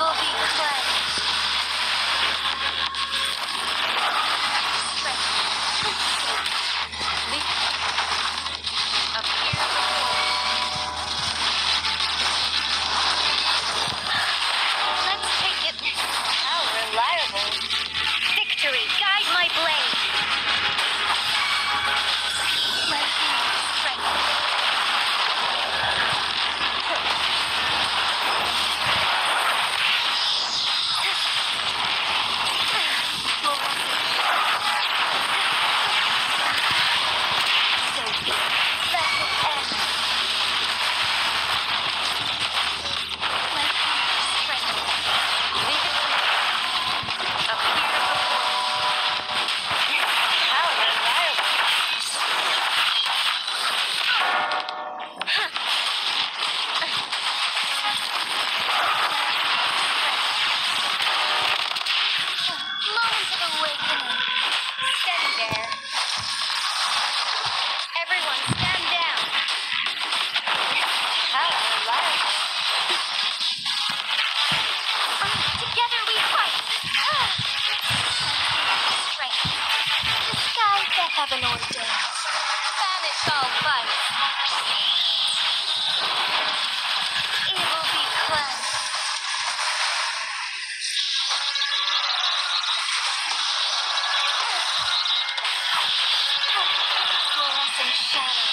will be heaven ordained. Banish all vice. Evil be cleansed. Fluorescent.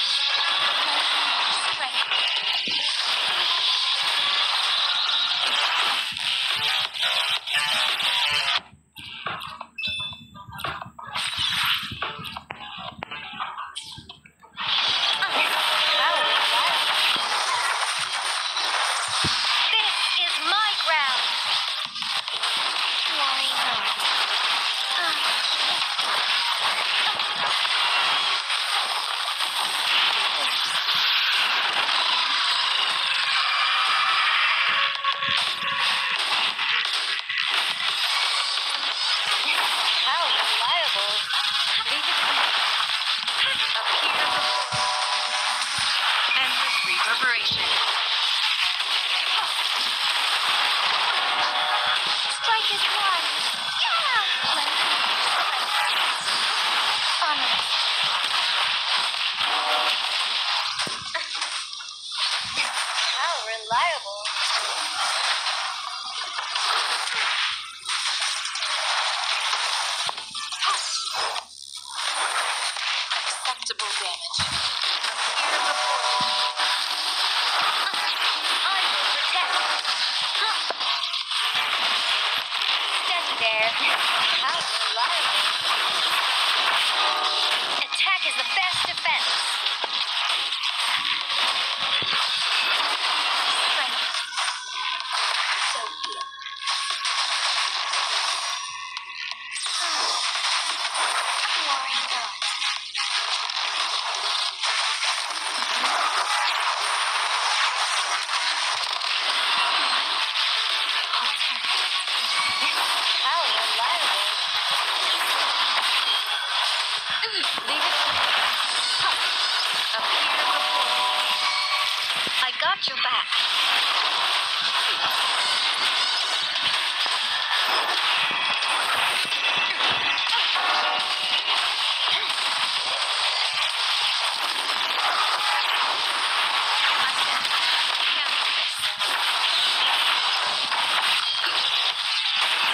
Reliable. Acceptable damage. I will protect. Steady there. How reliable. Attack is the best got your back.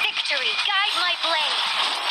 Victory, guide my blade.